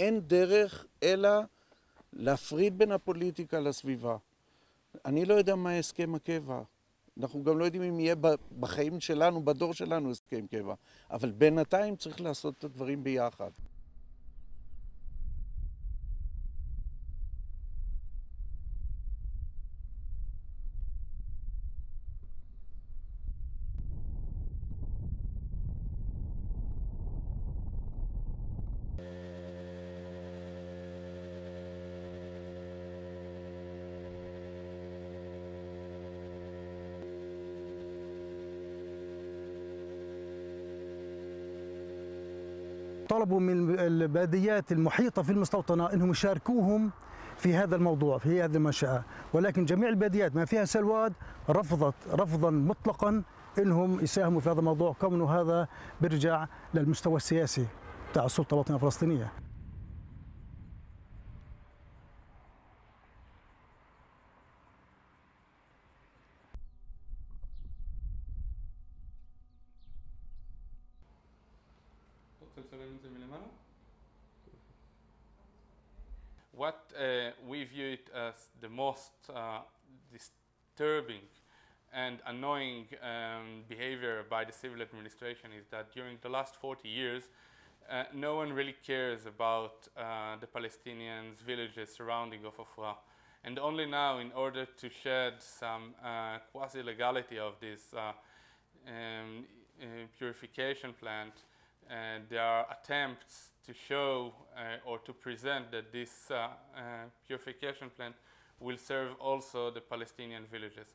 אין דרך אלא להפריד בין הפוליטיקה לסביבה. אני לא יודע מה הסכם הקבע. אנחנו גם לא יודעים אם יהיה בחיים שלנו, בדור שלנו, הסכם קבע. אבל בינתיים צריך לעשות את הדברים ביחד. طلبوا من البلديات المحيطة في المستوطنة أنهم يشاركوهم في هذا الموضوع في هذه المنشأة. ولكن جميع البلديات ما فيها سلواد رفضت رفضا مطلقا إنهم يساهموا في هذا الموضوع كونه هذا بيرجع للمستوى السياسي What uh, we view it as the most uh, disturbing and annoying um, behavior by the civil administration is that during the last 40 years, uh, no one really cares about uh, the Palestinians' villages surrounding of Ofra. And only now, in order to shed some uh, quasi-legality of this uh, um, purification plant, uh, there are attempts to show uh, or to present that this uh, purification plant will serve also the Palestinian villages.